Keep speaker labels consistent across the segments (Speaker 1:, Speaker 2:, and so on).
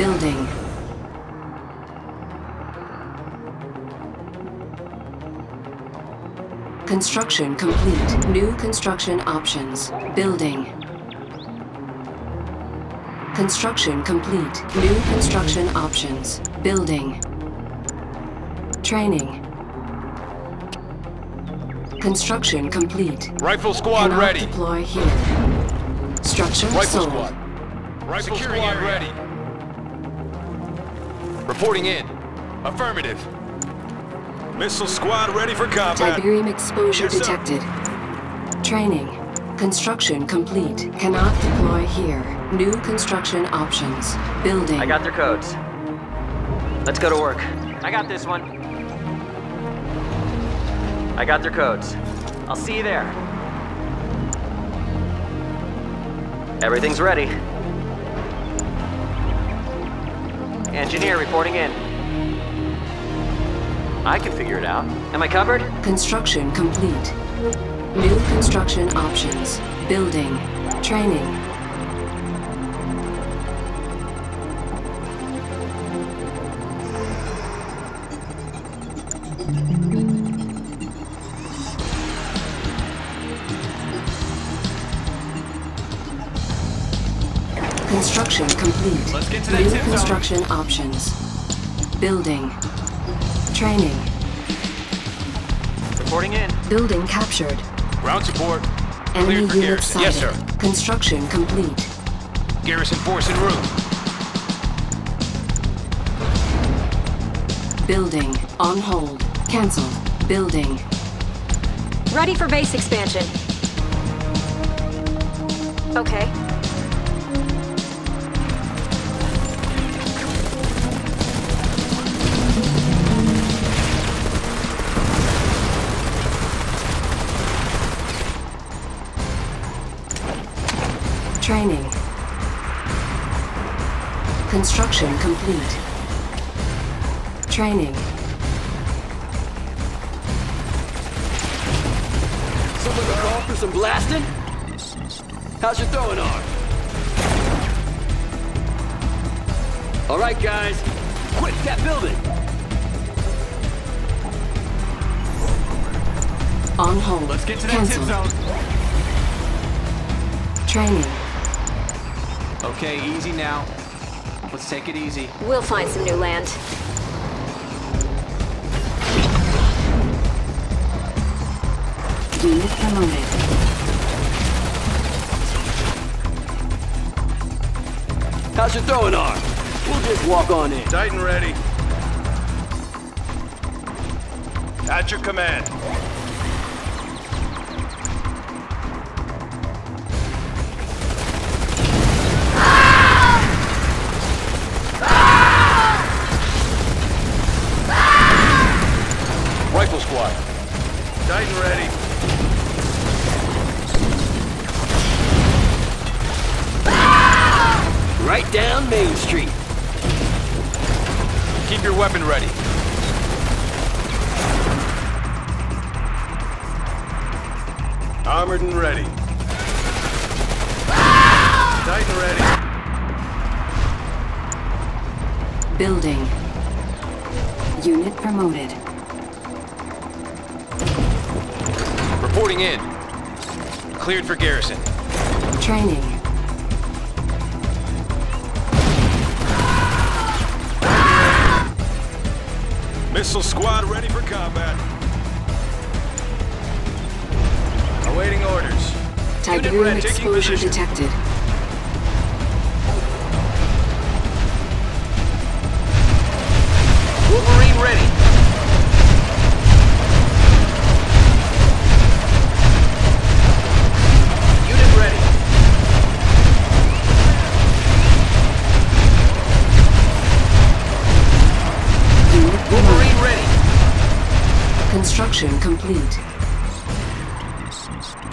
Speaker 1: Building. Construction complete. New construction options. Building. Construction complete. New construction options. Building. Training. Construction complete.
Speaker 2: Rifle squad
Speaker 1: Cannot
Speaker 2: ready.
Speaker 1: deploy here. Structure
Speaker 2: Rifle
Speaker 1: sold.
Speaker 2: squad. Rifle squad ready. Reporting in. Affirmative.
Speaker 3: Missile squad ready for combat.
Speaker 1: Tiberium exposure
Speaker 3: Yes,
Speaker 1: detected. Training. Construction complete. Cannot deploy here. New construction options. Building.
Speaker 4: I got their codes. Let's go to work. I got this one. I got their codes. I'll see you there. Everything's ready. Engineer reporting in. I can figure it out. Am I covered?
Speaker 1: Construction complete. New construction options. Building. Training. Construction options. Building. Training.
Speaker 4: Reporting in.
Speaker 1: Building captured.
Speaker 2: Ground support.
Speaker 1: Enemy
Speaker 2: Cleared for
Speaker 1: unit
Speaker 2: garrison.
Speaker 1: sighted.
Speaker 2: Yes, sir.
Speaker 1: Construction complete.
Speaker 2: Garrison force en route.
Speaker 1: Building. On hold. Cancelled. Building.
Speaker 5: Ready for base expansion. Okay.
Speaker 1: Training. Construction complete. Training.
Speaker 6: Someone to call for some blasting? How's your throwing arm? All right, guys. Quick, that building.
Speaker 1: On hold.
Speaker 2: Let's get to that tip zone.
Speaker 1: Training.
Speaker 7: Okay, easy now. Let's take it easy.
Speaker 5: We'll find some new land.
Speaker 1: Unit promoted.
Speaker 6: How's your throwing arm? We'll just walk on in.
Speaker 3: Titan ready. At your command. Titan ready.
Speaker 6: Right down Main Street.
Speaker 2: Keep your weapon ready.
Speaker 3: Armored and ready. Titan ready.
Speaker 1: Building. Unit promoted.
Speaker 2: Reporting in. Cleared for garrison.
Speaker 1: Training.
Speaker 3: Missile squad ready for combat. Awaiting orders.
Speaker 1: Tiberium
Speaker 3: ready. Taking
Speaker 1: exposure detected.
Speaker 4: Wolverine ready. Unit ready.
Speaker 1: Unit promoted.
Speaker 4: Wolverine ready.
Speaker 1: Construction complete.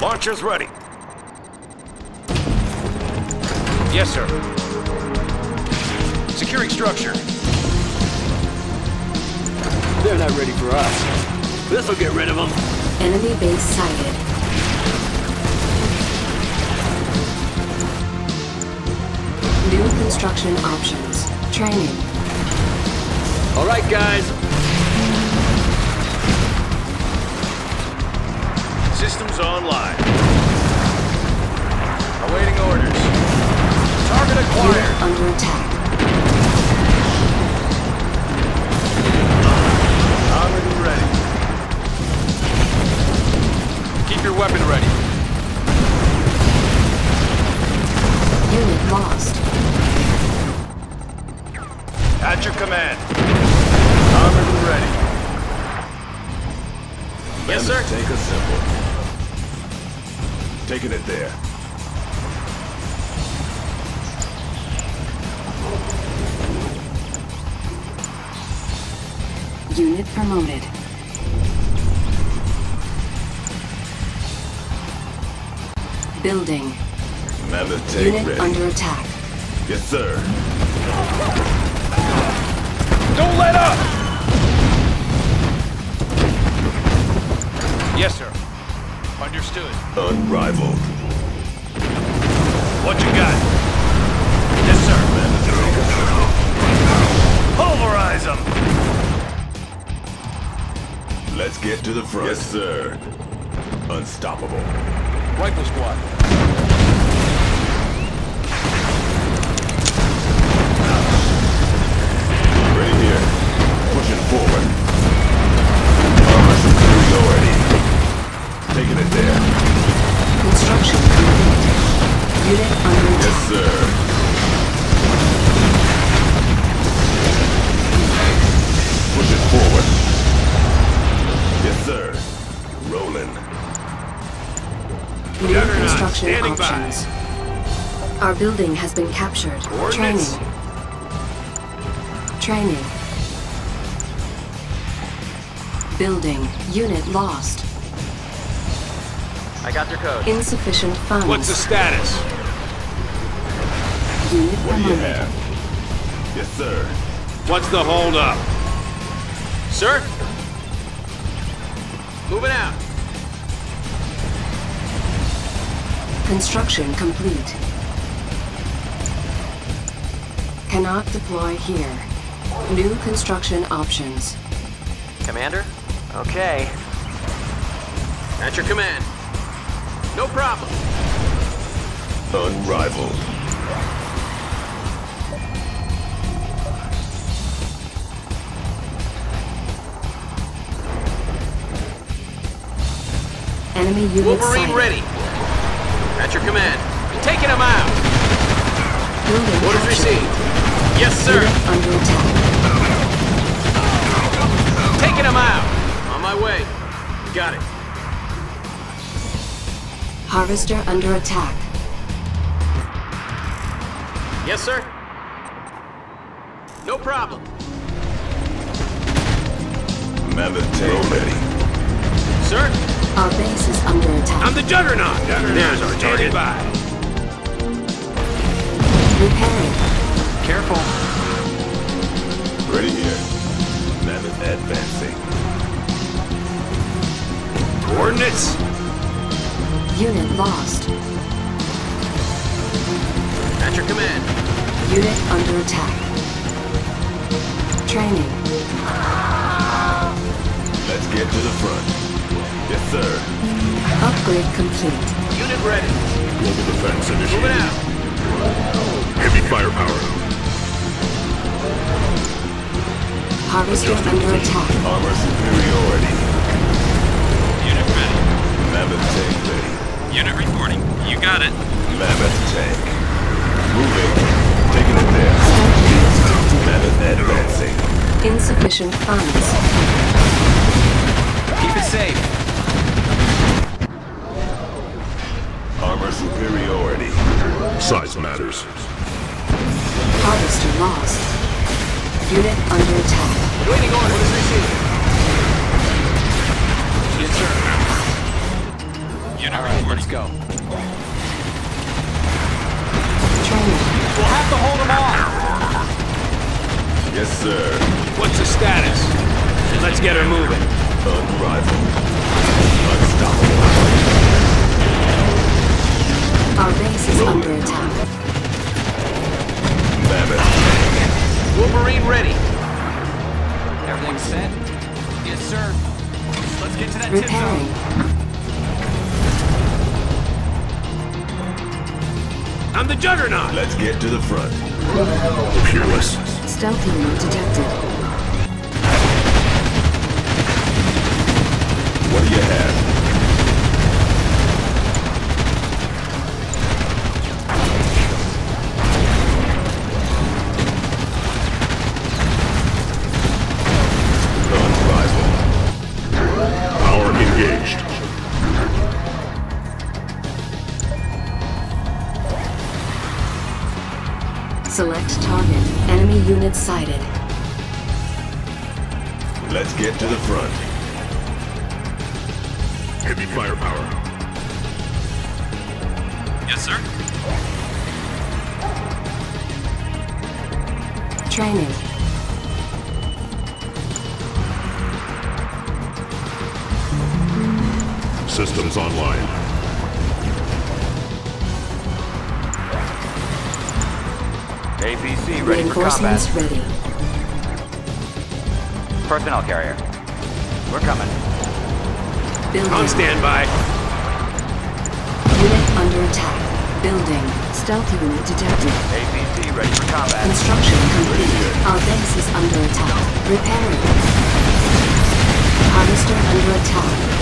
Speaker 3: Launchers ready.
Speaker 2: Yes, sir. Securing structure.
Speaker 6: They're not ready for us. This'll get rid of them.
Speaker 1: Enemy base sighted. New construction options. Training.
Speaker 6: All right, guys.
Speaker 3: Systems online. Awaiting orders. Target acquired.
Speaker 1: Unit under attack.
Speaker 3: Armored and ready.
Speaker 2: Keep your weapon ready.
Speaker 1: Unit lost.
Speaker 3: At your command. Armored and ready. Yes, sir.
Speaker 8: Take a symbol. Taking it there.
Speaker 1: Unit promoted. Building.
Speaker 8: Mammoth tank
Speaker 1: Unit
Speaker 8: ready.
Speaker 1: under attack.
Speaker 8: Yes, sir.
Speaker 3: Don't let up!
Speaker 2: Yes, sir. Understood.
Speaker 8: Unrivaled.
Speaker 3: What you got? Yes, sir. Pulverize them!
Speaker 8: Let's get to the front. Yes, sir. Unstoppable.
Speaker 2: Rifle squad.
Speaker 8: Ready here. Pushing forward. Armor superiority. Taking it there.
Speaker 1: Construction complete. Unit under
Speaker 8: Yes, sir. Pushing forward. Yes, sir. Rolling.
Speaker 1: New construction
Speaker 3: standing by.
Speaker 1: options. Our building has been captured. Training. Training. Building. Unit lost.
Speaker 4: I got their code.
Speaker 1: Insufficient funds.
Speaker 3: What's the status?
Speaker 1: Unit
Speaker 8: What do you have? Yes, sir.
Speaker 3: What's the holdup?
Speaker 7: Sir? Moving out.
Speaker 1: Construction complete. Cannot deploy here. New construction options.
Speaker 4: Commander? Okay.
Speaker 7: At your command. No problem.
Speaker 8: Unrivaled.
Speaker 1: Enemy unit
Speaker 7: Wolverine
Speaker 1: sighted.
Speaker 7: ready. At your command. Taking them out.
Speaker 1: Building
Speaker 7: Orders
Speaker 1: captured.
Speaker 7: received. Yes, sir.
Speaker 1: Unit under attack.
Speaker 7: Taking them out. On my way. Got it.
Speaker 1: Harvester under attack.
Speaker 7: Yes, sir. No problem.
Speaker 8: Mammoth tank ready.
Speaker 7: Sir?
Speaker 1: Our base is under attack.
Speaker 3: I'm the Juggernaut. There's our target. by.
Speaker 1: Repairing.
Speaker 2: Careful.
Speaker 8: Ready here. Mammoth advancing.
Speaker 3: Coordinates?
Speaker 1: Unit lost.
Speaker 7: At your command.
Speaker 1: Unit under attack. Training.
Speaker 8: Let's get to the front. Yes, sir.
Speaker 1: Upgrade complete.
Speaker 7: Unit ready.
Speaker 8: Global defense
Speaker 7: Moving
Speaker 8: initiated.
Speaker 7: out.
Speaker 8: Heavy firepower.
Speaker 1: Harvester under attack.
Speaker 8: Armor superiority.
Speaker 2: Unit ready.
Speaker 8: Mammoth tank ready.
Speaker 2: Unit reporting. You got it.
Speaker 8: Mammoth tank. Moving. Taking it there. Mammoth advancing.
Speaker 1: Insufficient funds.
Speaker 7: Keep it safe.
Speaker 8: Armor superiority. Size matters.
Speaker 1: Harvester lost. Unit under attack.
Speaker 7: Waiting orders received.
Speaker 2: Yes, sir. Unit
Speaker 7: All right,
Speaker 2: reporting.
Speaker 7: let's go.
Speaker 1: Training.
Speaker 7: We'll have to hold them off.
Speaker 8: Yes, sir.
Speaker 3: What's the status? Let's get her moving.
Speaker 8: Unrivaled. Unstoppable.
Speaker 1: Our base is under attack.
Speaker 8: Mammoth tank.
Speaker 7: Set? Yes, sir. Let's get to that tip zone.
Speaker 9: I'm the Juggernaut!
Speaker 8: Let's get to the front.
Speaker 9: Fearless.
Speaker 1: Stealth unit detected.
Speaker 8: What do you have?
Speaker 9: Systems online.
Speaker 10: APC ready for
Speaker 1: Reinforcements
Speaker 10: combat.
Speaker 1: ready.
Speaker 10: Personnel carrier. We're coming.
Speaker 1: Building.
Speaker 9: standby.
Speaker 1: Unit under attack. Building. Stealth unit detected.
Speaker 10: APC ready for combat.
Speaker 1: Construction complete. Our base is under attack. Repairing. Harvester under attack.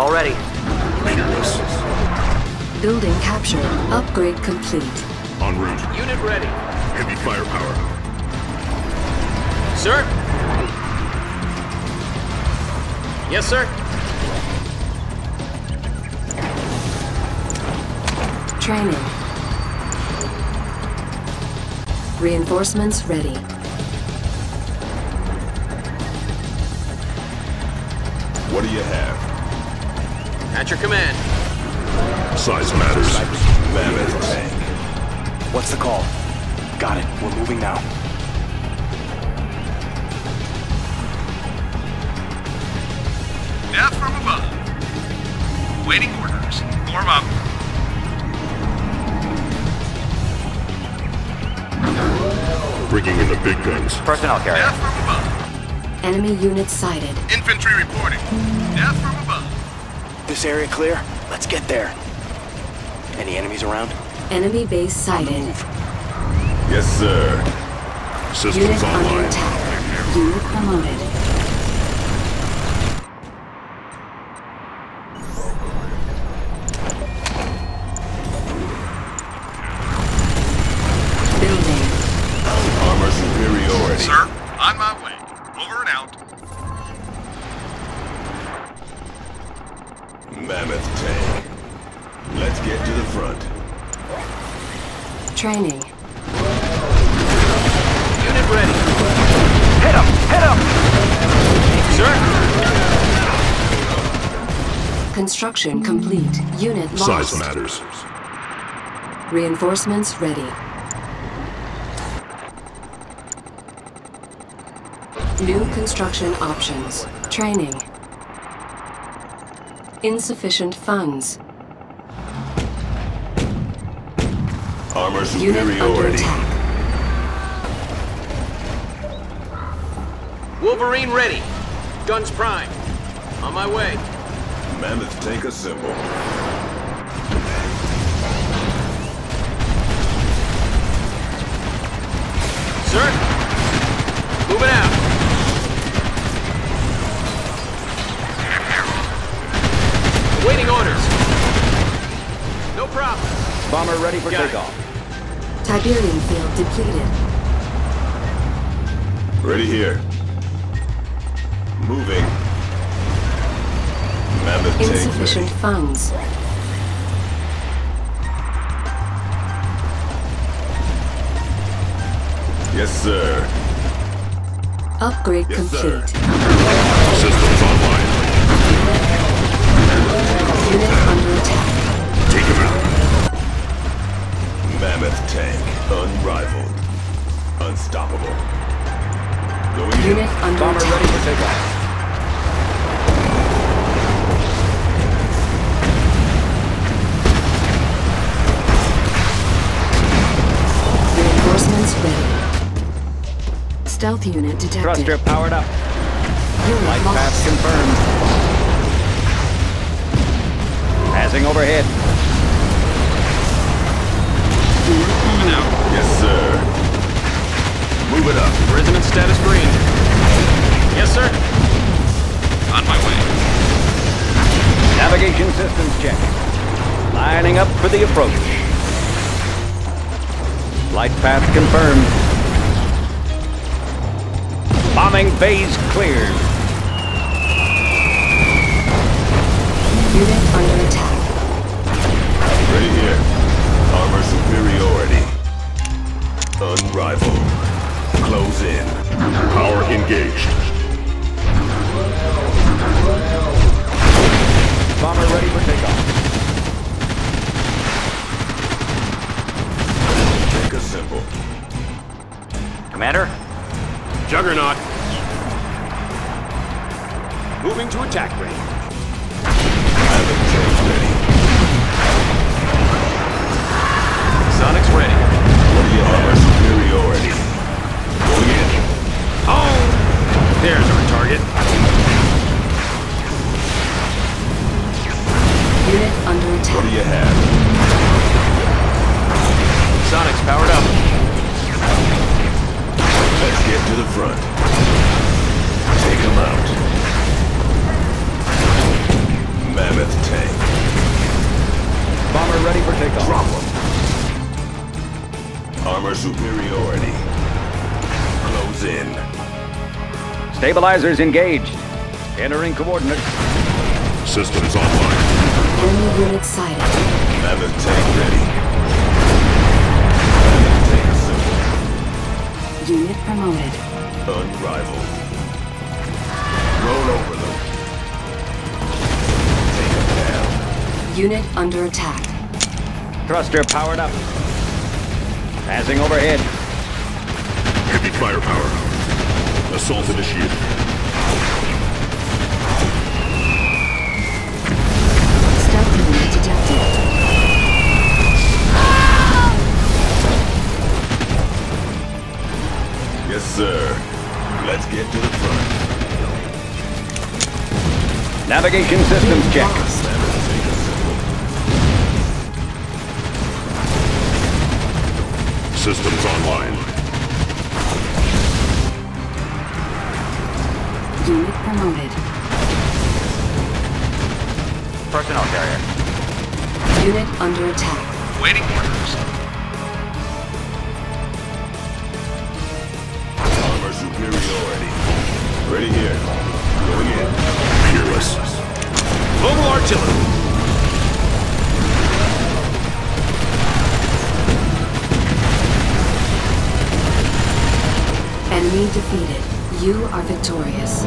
Speaker 4: all ready.
Speaker 1: Building captured. Upgrade complete.
Speaker 9: En route.
Speaker 7: Unit ready.
Speaker 9: Heavy firepower.
Speaker 7: Sir? Yes, sir.
Speaker 1: Training. Reinforcements ready.
Speaker 8: What do you have?
Speaker 7: At your command.
Speaker 9: Size matters.
Speaker 8: Mammoth tank.
Speaker 11: What's the call? Got it. We're moving now.
Speaker 2: Death from above. Waiting orders. Form up.
Speaker 9: Bringing in the big guns.
Speaker 10: Personnel carrier.
Speaker 2: Death from above.
Speaker 1: Enemy unit sighted.
Speaker 2: Infantry reporting. Death from above.
Speaker 11: This area clear? Let's get there. Any enemies around?
Speaker 1: Enemy base sighted.
Speaker 8: Yes, sir.
Speaker 9: Systems
Speaker 1: Unit under
Speaker 9: online.
Speaker 1: attack. Unit promoted. Construction complete. Unit
Speaker 9: Size matters.
Speaker 1: Reinforcements ready. New construction options. Training. Insufficient funds.
Speaker 8: Armor
Speaker 1: Unit under
Speaker 8: superiority.
Speaker 1: attack.
Speaker 7: Wolverine ready. Guns prime. On my way.
Speaker 8: Mammoth tank assemble.
Speaker 7: Sir? Moving out. Waiting orders. No problem.
Speaker 11: Bomber ready for
Speaker 7: Got it.
Speaker 11: takeoff.
Speaker 1: Tiberium field depleted.
Speaker 8: Ready here. Moving.
Speaker 1: Insufficient funds.
Speaker 8: Yes, sir.
Speaker 1: Upgrade
Speaker 8: Yes,
Speaker 1: complete.
Speaker 8: Systems
Speaker 1: detected.
Speaker 10: Thruster powered up.
Speaker 1: Unit
Speaker 10: Light path confirmed. Passing overhead.
Speaker 2: Moving out.
Speaker 8: Yes, sir. Move it up.
Speaker 2: Resonance status green. Yes, sir. On my way.
Speaker 10: Navigation systems check. Lining up for the approach. Light path confirmed. Bombing phase cleared.
Speaker 1: Unit under attack.
Speaker 8: Ready here. Armor superiority. Unrivaled. Close in. Power engaged.
Speaker 2: Sonic's powered up.
Speaker 8: Let's get to the front. Take him out. Mammoth tank.
Speaker 10: Bomber ready for takeoff.
Speaker 8: Drop him. Armor superiority. Close in.
Speaker 10: Stabilizers engaged. Entering coordinates.
Speaker 8: Systems online.
Speaker 1: Enemy unit sighted.
Speaker 8: Mammoth tank ready.
Speaker 1: Unit promoted.
Speaker 8: Unrivaled. Roll over them. Take them down.
Speaker 1: Unit under attack.
Speaker 10: Thruster powered up. Passing overhead.
Speaker 8: Heavy firepower. Assault initiated. Yes, sir. Let's get to the front.
Speaker 10: Navigation systems check.
Speaker 1: lost.
Speaker 8: Mammoth tank assembled. Systems online.
Speaker 1: Unit promoted.
Speaker 9: Personnel carrier.
Speaker 1: Unit under attack.
Speaker 2: Waiting orders.
Speaker 1: Enemy defeated. You are victorious.